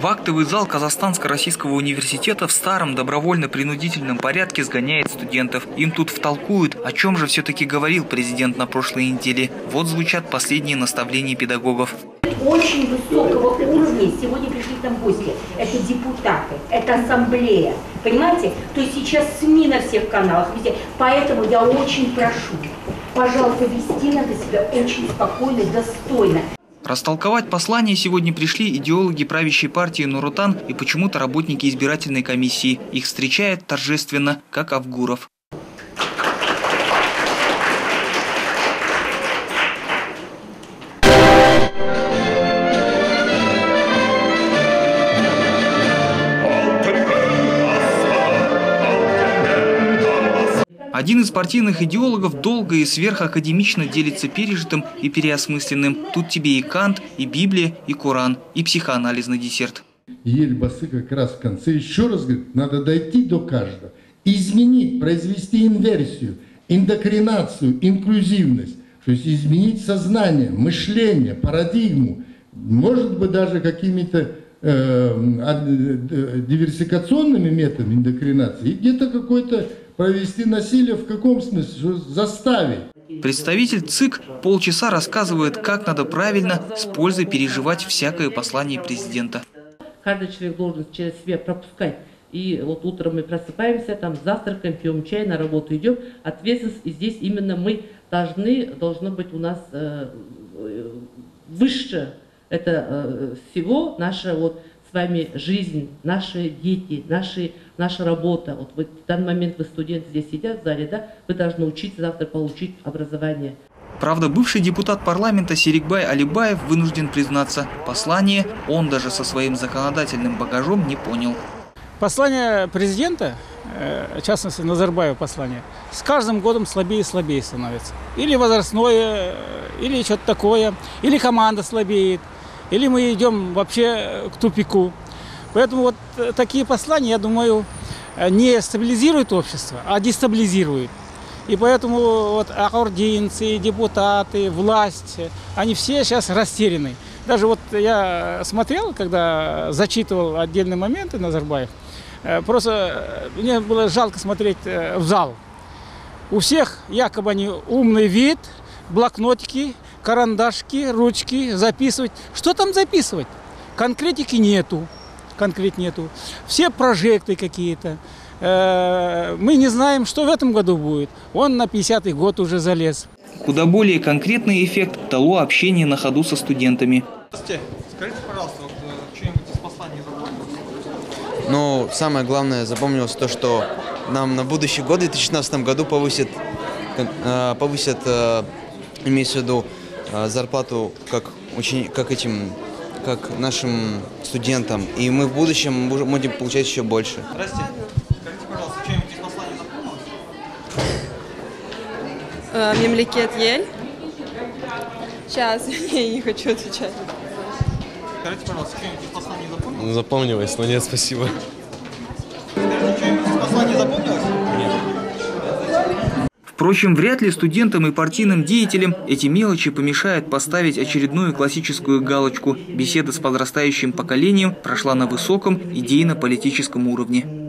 В актовый зал Казахстанско-Российского университета в старом добровольно-принудительном порядке сгоняет студентов. Им тут втолкуют, о чем же все-таки говорил президент на прошлой неделе. Вот звучат последние наставления педагогов очень высокого уровня сегодня пришли там гости. Это депутаты, это ассамблея. Понимаете? То есть сейчас СМИ на всех каналах, везде. Поэтому я очень прошу, пожалуйста, вести надо себя очень спокойно, достойно. Растолковать послание сегодня пришли идеологи правящей партии Нурутан и почему-то работники избирательной комиссии. Их встречает торжественно, как Авгуров. Один из партийных идеологов долго и сверхакадемично делится пережитым и переосмысленным. Тут тебе и Кант, и Библия, и Коран, и психоанализ на десерт. Ельбасы как раз в конце еще раз говорит, надо дойти до каждого, изменить, произвести инверсию, индокринацию, инклюзивность, то есть изменить сознание, мышление, парадигму, может быть даже какими-то э, э диверсификационными методами индокринации, где-то какой-то провести насилие в каком смысле? Заставить. Представитель ЦИК полчаса рассказывает, как надо правильно с пользой переживать всякое послание президента. Каждый человек должен через себя пропускать. И вот утром мы просыпаемся, там завтракаем, пьем чай, на работу идем. Ответственность, и здесь именно мы должны, должно быть у нас э, э выше это э, всего наша вот с вами жизнь, наши дети, наши, наша работа. Вот вы, в данный момент вы студенты здесь сидят в зале, да, вы должны учиться завтра получить образование. Правда, бывший депутат парламента Серикбай Алибаев вынужден признаться, послание он даже со своим законодательным багажом не понял. Послание президента, э, в частности Назарбаева послание, с каждым годом слабее и слабее становится. Или возрастное, э, или что-то такое, или команда слабеет – или мы идем вообще к тупику. Поэтому вот э, такие послания, я думаю, э, не стабилизируют общество, а дестабилизируют. И поэтому вот аккординцы, депутаты, власть, они все сейчас растеряны. Даже вот я смотрел, когда зачитывал отдельные моменты Назарбаев, э, просто мне было жалко смотреть в зал. У всех якобы они умный вид, блокнотики, карандашки, ручки, записывать. Что там записывать? Конкретики нету. Конкрет нету. Все прожекты какие-то. Э, мы не знаем, что в этом году будет. Он на 50-й год уже залез. Куда более конкретный эффект того общения на ходу со студентами. Здравствуйте. Скажите, пожалуйста, вот, э, что-нибудь из посланий запомнилось? Ну, самое главное запомнилось то, что нам на будущий год, в 2016 году, повысят, э, повысят имеется в виду зарплату как, очень, как этим, как нашим студентам. И мы в будущем будем получать еще больше. Здрасте. Скажите, пожалуйста, что-нибудь из послания запомнилось? Э, Мемлекет Ель. Сейчас, я не хочу отвечать. Скажите, пожалуйста, что-нибудь из послания запомнилось? Запомнилось, но нет, спасибо. Скажите, что-нибудь из послания запомнилось? Впрочем, вряд ли студентам и партийным деятелям эти мелочи помешают поставить очередную классическую галочку. Беседа с подрастающим поколением прошла на высоком идейно-политическом уровне.